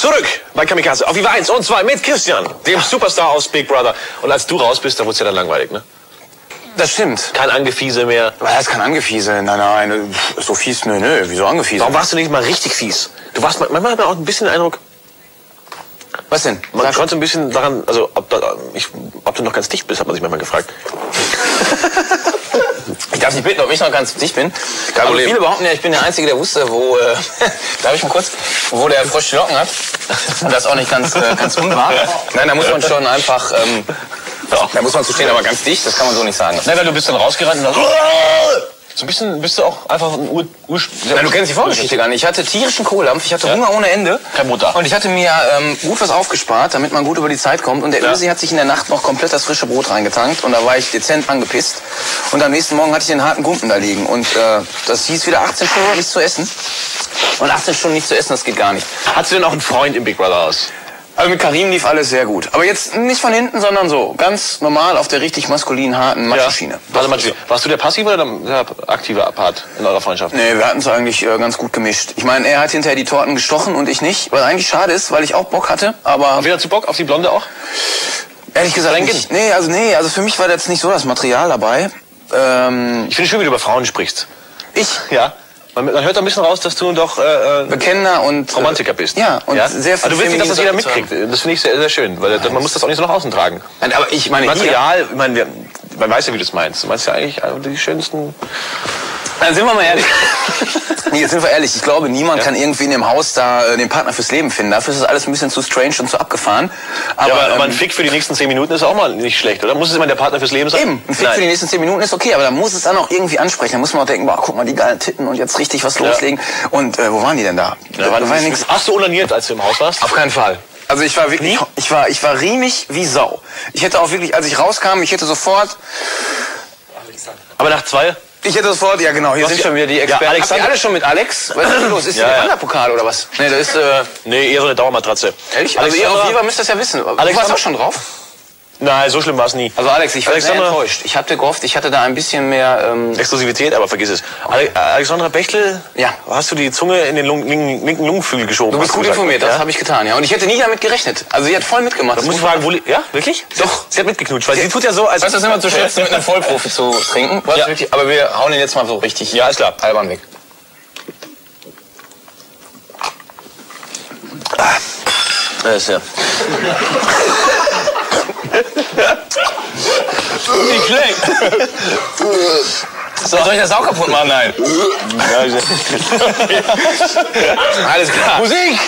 Zurück bei Kamikaze auf Viva 1 und 2 mit Christian, dem Superstar aus Big Brother. Und als du raus bist, da wurde es ja dann langweilig, ne? Das stimmt. Kein Angefiese mehr. Aber er ist kein Angefiese. Nein, nein, so fies, nö, nö. Wieso Angefiese? Warum warst du nicht mal richtig fies? Du warst manchmal hat man auch ein bisschen den Eindruck, Was denn? man Sag- konnte ein bisschen daran, also ob, da, ich, ob du noch ganz dicht bist, hat man sich manchmal gefragt. Ich darf nicht bitten, ob ich noch ganz dicht bin. Kein Problem. viele behaupten ja, ich bin der Einzige, der wusste, wo, äh, darf ich mal kurz, wo der Frosch die Locken hat. Und das auch nicht ganz, äh, ganz unwahr. Nein, da muss man schon einfach, ähm, da muss man zu stehen, aber ganz dicht, das kann man so nicht sagen. Nein, weil du bist dann rausgerannt und dann so ein bisschen bist du auch einfach ein Ur... Ur Ja, du kennst die Vorgeschichte gar nicht. Ich hatte tierischen Kohlampf, ich hatte Ja. Hunger ohne Ende. Kein Butter. Und ich hatte mir ähm, gut was aufgespart, damit man gut über die Zeit kommt. Und der Ja. Ösi hat sich in der Nacht noch komplett das frische Brot reingetankt. Und da war ich dezent angepisst. Und am nächsten Morgen hatte ich den harten Gumpen da liegen. Und äh, das hieß wieder 18 Stunden nichts zu essen. Und 18 Stunden nichts zu essen, das geht gar nicht. Hattest du denn auch einen Freund im Big Brother Haus? Also mit Karim lief alles sehr gut. Aber jetzt nicht von hinten, sondern so. Ganz normal auf der richtig maskulinen, harten Macho-Schiene. Warte mal, warst du der passive oder der aktive Part in eurer Freundschaft? Nee, wir hatten es eigentlich äh, ganz gut gemischt. Ich meine, er hat hinterher die Torten gestochen und ich nicht, was eigentlich schade ist, weil ich auch Bock hatte, aber wen hast du Bock? Auf die Blonde auch? ehrlich gesagt nicht. Nee, also nee, also für mich war jetzt nicht so das Material dabei. Ähm, Ich finde schön, wie du über Frauen sprichst. ich Ja. Man, man hört ein bisschen raus, dass du doch äh, äh, Bekennender und äh, Romantiker bist. Ja, und sehr Aber du willst nicht, dass das jeder mitkriegt. Das finde ich sehr, sehr schön, weil man muss das auch nicht so nach außen tragen. Nein, aber ich meine, Material, ich meine, man weiß ja, wie du es meinst. Du meinst ja eigentlich äh, die schönsten... dann sind wir mal ehrlich. nee, jetzt sind wir ehrlich. Ich glaube, niemand kann irgendwie in dem Haus da äh, den Partner fürs Leben finden. Dafür ist das alles ein bisschen zu strange und zu abgefahren. Aber, ja, aber, aber ein ähm, Fick für die nächsten zehn Minuten ist auch mal nicht schlecht, oder? Muss es immer der Partner fürs Leben sein? Eben, ein Fick Nein. für die nächsten zehn Minuten ist okay, aber da muss es dann auch irgendwie ansprechen. Da muss man auch denken, boah, guck mal, die geilen Titten und jetzt richtig was loslegen. Und äh, wo waren die denn da? da war, da war ja nichts. Hast du onaniert, als du im Haus warst? Auf keinen Fall. Also ich war wirklich, ich war, ich war riemig wie Sau. Ich hätte auch wirklich, als ich rauskam, ich hätte sofort, Aber nach zwei? Ich hätte sofort, ja genau, hier Was sind schon wieder die Ja, Experten. Habt Alexander- ihr alle schon mit Alex? Was ist denn los? Ist Ja, hier der ja. Wanderpokal oder was? Nee, das ist, äh, Nee, eher so eine Dauermatratze. ehrlich? Also ihr auf jeden Fall müsst das ja wissen. Du warst Alexander- auch schon drauf? Nein, so schlimm war es nie. Also Alex, ich war sehr enttäuscht. Ich hatte gehofft, ich hatte da ein bisschen mehr, ähm, Exklusivität, aber vergiss es. Ale Alexandra Bechtel, Ja. hast du die Zunge in den Lung linken, linken Lungenflügel geschoben? du bist gut informiert, das ja? habe ich getan, ja. Und ich hätte nie damit gerechnet. Also sie hat voll mitgemacht. Da muss ich fragen, wo Ja, wirklich? Doch. Sie hat mitgeknutscht, weil sie tut ja so, als... Weißt du, das ist immer zu schätzen, mit einem Vollprofi zu trinken. Ja. wirklich, aber wir hauen den jetzt mal so richtig Ja, ist klar. albern weg. Ja, ist ja. Nicht schlecht. So, soll ich das auch kaputt machen? Nein. Alles klar. Musik!